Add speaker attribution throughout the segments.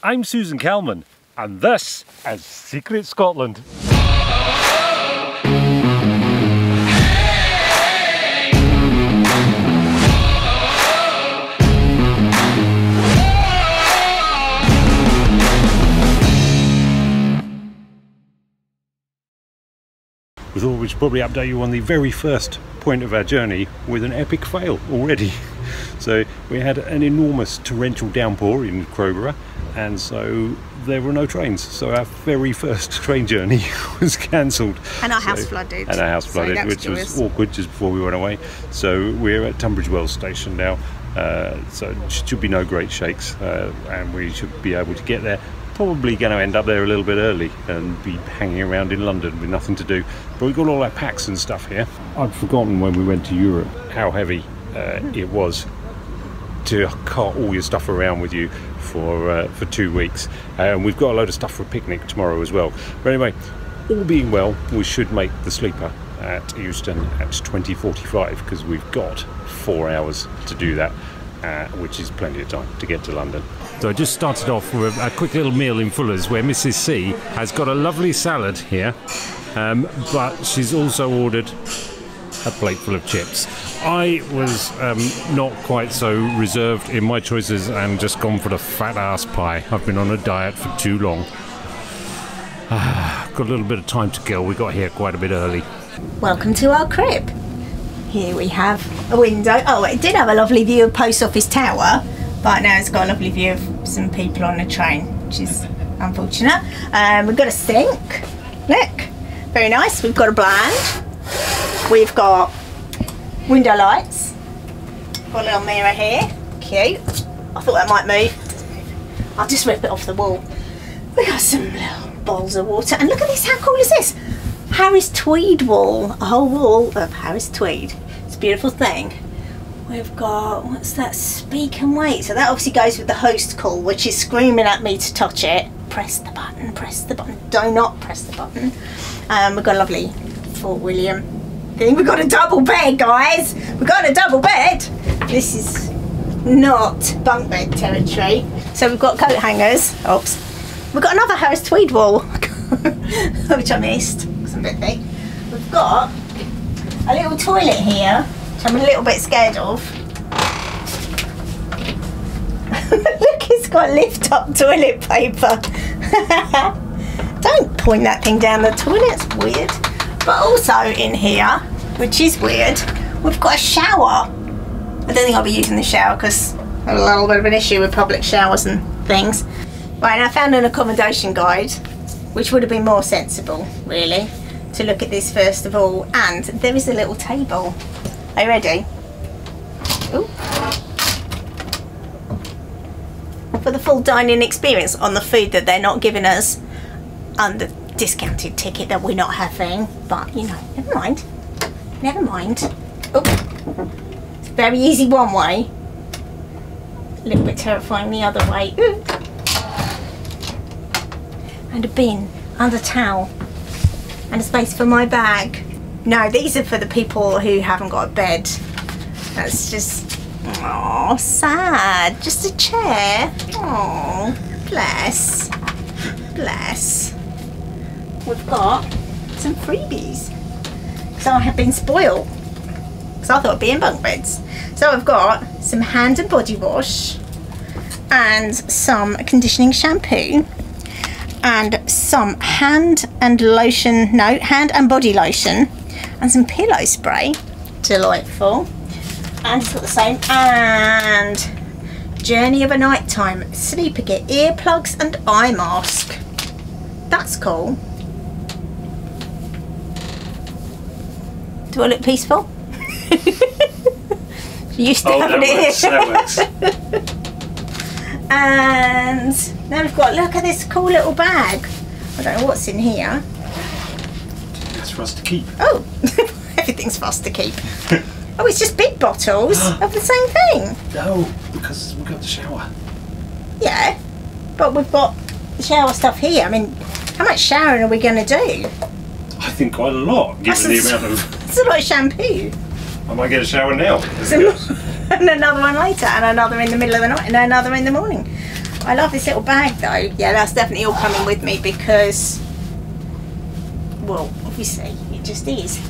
Speaker 1: I'm Susan Kelman, and this is Secret Scotland. We thought we should probably update you on the very first point of our journey with an epic fail already. So we had an enormous torrential downpour in Crowborough, and so there were no trains. So our very first train journey was cancelled.
Speaker 2: And our
Speaker 1: So-
Speaker 2: house flooded.
Speaker 1: And our house flooded,
Speaker 2: was
Speaker 1: which was awkward just before we went away. So we're at Tunbridge Wells station now. Uh, so it should be no great shakes, uh, and we should be able to get there. Probably going to end up there a little bit early and be hanging around in London with nothing to do. But we've got all our packs and stuff here. I'd forgotten when we went to Europe how heavy uh, it was to cart all your stuff around with you for uh, for two weeks. Uh, and we've got a load of stuff for a picnic tomorrow as well. But anyway, all being well, we should make the sleeper at Euston at 20:45 because we've got four hours to do that. Uh, which is plenty of time to get to London. So I just started off with a quick little meal in Fuller's where Mrs. C has got a lovely salad here, um, but she's also ordered a plate full of chips. I was um, not quite so reserved in my choices and just gone for the fat ass pie. I've been on a diet for too long. Got a little bit of time to kill. We got here quite a bit early.
Speaker 2: Welcome to our crib. Here we have a window. Oh, it did have a lovely view of Post Office Tower, but now it's got a lovely view of some people on the train, which is unfortunate. Um, we've got a sink. Look, very nice. We've got a blind. We've got window lights. Got a little mirror here. Cute. I thought that might move. I'll just rip it off the wall. We got some little bowls of water, and look at this. How cool is this? Harris Tweed wall, a whole wall of Harris Tweed. It's a beautiful thing. We've got what's that? Speak and wait. So that obviously goes with the host call, which is screaming at me to touch it. Press the button. Press the button. Do not press the button. Um, we've got lovely Fort William We've got a double bed, guys. We've got a double bed. This is not bunk bed territory. So we've got coat hangers. Oops. We've got another Harris Tweed wall, which I missed. It's a bit big. We've got a little toilet here, which I'm a little bit scared of. Look, it's got lift up toilet paper. Don't point that thing down the toilet, it's weird. But also in here, which is weird, we've got a shower. I don't think I'll be using the shower because I have a little bit of an issue with public showers and things. Right, I found an accommodation guide, which would have been more sensible, really, to look at this first of all. And there is a little table. Are you ready? Ooh. For the full dining experience on the food that they're not giving us the discounted ticket that we're not having. But, you know, never mind. Never mind. Oh, it's very easy one way. A little bit terrifying the other way. Ooh and a bin and a towel and a space for my bag. No, these are for the people who haven't got a bed. That's just, oh, sad. Just a chair. Oh, bless. Bless. We've got some freebies. So I have been spoiled. Because I thought it'd be in bunk beds. So I've got some hand and body wash and some conditioning shampoo and some hand and lotion, no, hand and body lotion, and some pillow spray. Delightful. And it's got the same. And Journey of a Nighttime sleeper gear, earplugs and eye mask. That's cool. Do I look peaceful? Used to having it here. And now we've got, look at this cool little bag. I don't know what's in here.
Speaker 1: That's for us to keep.
Speaker 2: Oh, everything's for us to keep. Oh, it's just big bottles of the same thing.
Speaker 1: No, because we've got the shower.
Speaker 2: Yeah, but we've got the shower stuff here. I mean, how much showering are we going to do?
Speaker 1: I think quite a lot, given
Speaker 2: That's
Speaker 1: the amount of.
Speaker 2: It's a lot of shampoo.
Speaker 1: I might get a shower now.
Speaker 2: and another one later, and another in the middle of the night, and another in the morning. I love this little bag though. Yeah, that's definitely all coming with me because, well, obviously it just is.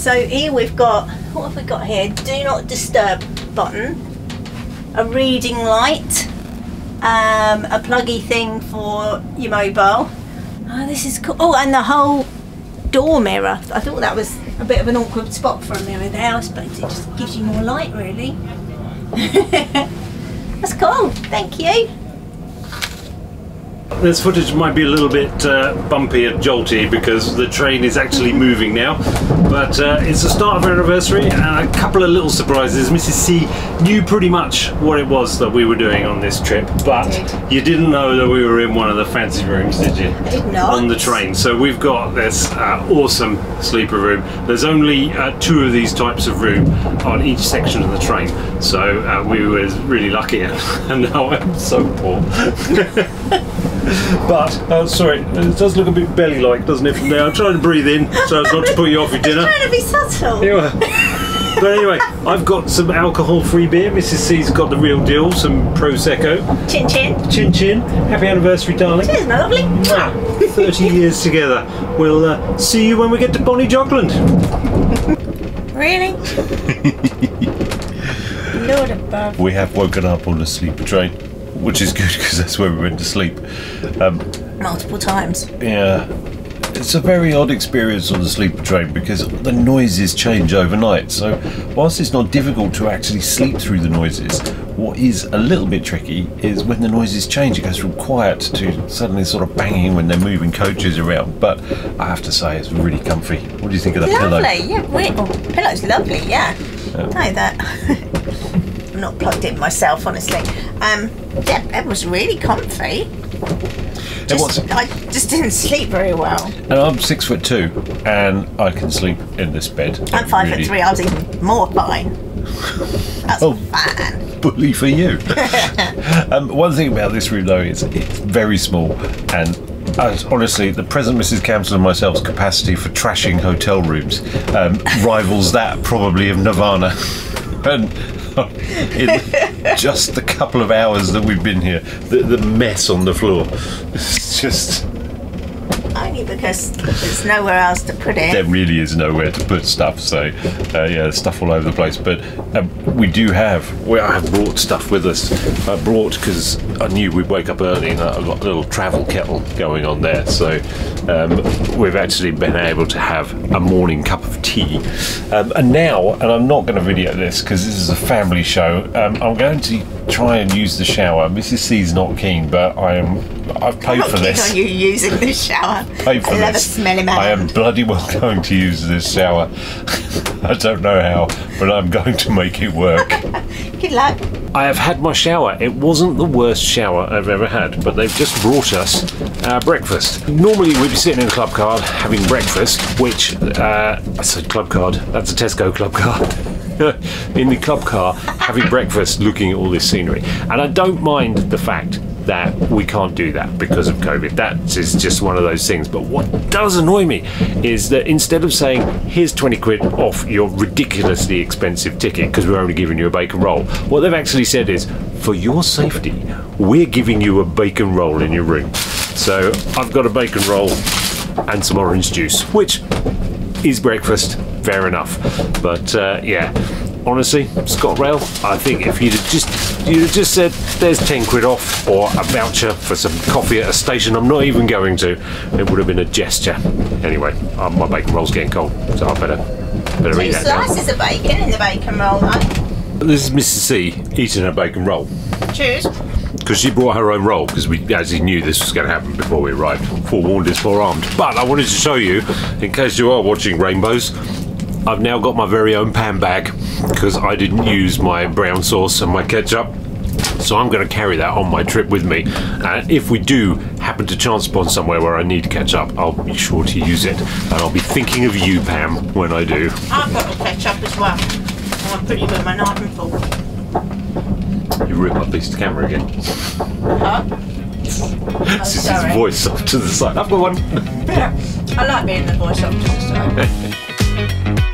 Speaker 2: So here we've got, what have we got here? Do not disturb button, a reading light, um, a pluggy thing for your mobile. Oh, this is cool. Oh, and the whole door mirror. I thought that was a bit of an awkward spot for a mirror there. Suppose it just gives you more light, really. That's cool. Thank you.
Speaker 1: This footage might be a little bit uh, bumpy and jolty because the train is actually moving now, but uh, it's the start of our anniversary and a couple of little surprises. Mrs. C knew pretty much what it was that we were doing on this trip, but
Speaker 2: Did.
Speaker 1: you didn't know that we were in one of the fancy rooms, did you?
Speaker 2: I Did not.
Speaker 1: On the train. So we've got this uh, awesome sleeper room. There's only uh, two of these types of room on each section of the train, so uh, we were really lucky, and now I'm so poor. But, uh, sorry, it does look a bit belly-like, doesn't it, from there? I'm trying to breathe in so as not to put you off your dinner.
Speaker 2: I'm Trying to be subtle.
Speaker 1: You are. But anyway, I've got some alcohol-free beer. Mrs. C's got the real deal, some Prosecco.
Speaker 2: Chin chin.
Speaker 1: Chin chin. Happy anniversary, darling.
Speaker 2: Cheers, my lovely.
Speaker 1: Mwah. 30 years together. We'll uh, see you when we get to Bonnie Jogland.
Speaker 2: Really? Lord above.
Speaker 3: We have woken up on a sleeper train, which is good because that's where we went to sleep. Um,
Speaker 2: Multiple times.
Speaker 3: yeah, it's a very odd experience on the sleeper train because the noises change overnight. So, whilst it's not difficult to actually sleep through the noises, what is a little bit tricky is when the noises change, it goes from quiet to suddenly sort of banging when they're moving coaches around. But I have to say, it's really comfy. What do you think of the pillow?
Speaker 2: Lovely. Yeah, oh, pillow's lovely. Yeah. No, that. I'm not plugged in myself, honestly. Um, yeah, it was really comfy.
Speaker 3: It was.
Speaker 2: I just didn't sleep very well.
Speaker 3: And I'm six foot two, and I can sleep in this bed.
Speaker 2: I'm five
Speaker 3: Really
Speaker 2: foot three. I was even more fine. That's
Speaker 3: Oh.
Speaker 2: fine.
Speaker 3: bully for you. um, one thing about this room, though, is it's very small, and uh, honestly, the present Mrs. Camsell and myself's capacity for trashing hotel rooms um, rivals that probably of Nirvana. and in just the couple of hours that we've been here, the, the mess on the floor, it's just
Speaker 2: Because there's nowhere else to put it.
Speaker 3: there really is nowhere to put stuff. So, uh, yeah, stuff all over the place. But um, we do have. We I have brought stuff with us. I brought because I knew we'd wake up early, and I've got a little travel kettle going on there. So um, we've actually been able to have a morning cup of tea. Um, and now, and I'm not going to video this because this is a family show. Um, I'm going to try and use the shower. Mrs. C's not keen, but I am. I've paid
Speaker 2: Not
Speaker 3: for
Speaker 2: keen
Speaker 3: this
Speaker 2: on you using the shower.
Speaker 3: Paid for
Speaker 2: I love
Speaker 3: this.
Speaker 2: a smelly man.
Speaker 3: I am bloody well going to use this shower. I don't know how, but I'm going to make it work.
Speaker 2: Good luck.
Speaker 1: I have had my shower. It wasn't the worst shower I've ever had, but they've just brought us our breakfast. Normally we'd be sitting in a club card having breakfast, which uh, I said club card. That's a Tesco club card. in the club car having breakfast, looking at all this scenery, and I don't mind the fact that we can't do that because of COVID. That is just one of those things. But what does annoy me is that instead of saying, here's 20 quid off your ridiculously expensive ticket because we're only giving you a bacon roll, what they've actually said is, for your safety, we're giving you a bacon roll in your room. So I've got a bacon roll and some orange juice, which is breakfast, fair enough. But uh, yeah, honestly, ScotRail, I think if you'd have just you'd have just said there's 10 quid off or a voucher for some coffee at a station I'm not even going to, it would have been a gesture. Anyway, my bacon roll's getting cold, so I better better eat
Speaker 2: Two
Speaker 1: that now.
Speaker 2: slices of bacon in the bacon roll, though.
Speaker 1: This is Mrs. C eating a bacon roll
Speaker 2: Cheers.
Speaker 1: because she brought her own roll because we actually knew this was going to happen before we arrived. Forewarned is forearmed. But I wanted to show you, in case you are watching Rainbows, I've now got my very own pan bag because I didn't use my brown sauce and my ketchup. So I'm going to carry that on my trip with me. And if we do happen to chance upon somewhere where I need ketchup, I'll be sure to use it. And I'll be thinking of you, Pam, when I do.
Speaker 2: I've got the ketchup as well. I'm pretty good my knife and fork.
Speaker 1: You rip my piece to camera again.
Speaker 2: Huh? Oh,
Speaker 1: This is oh,
Speaker 2: his
Speaker 1: voice off to the side. I've got one.
Speaker 2: I like being the voice of the side.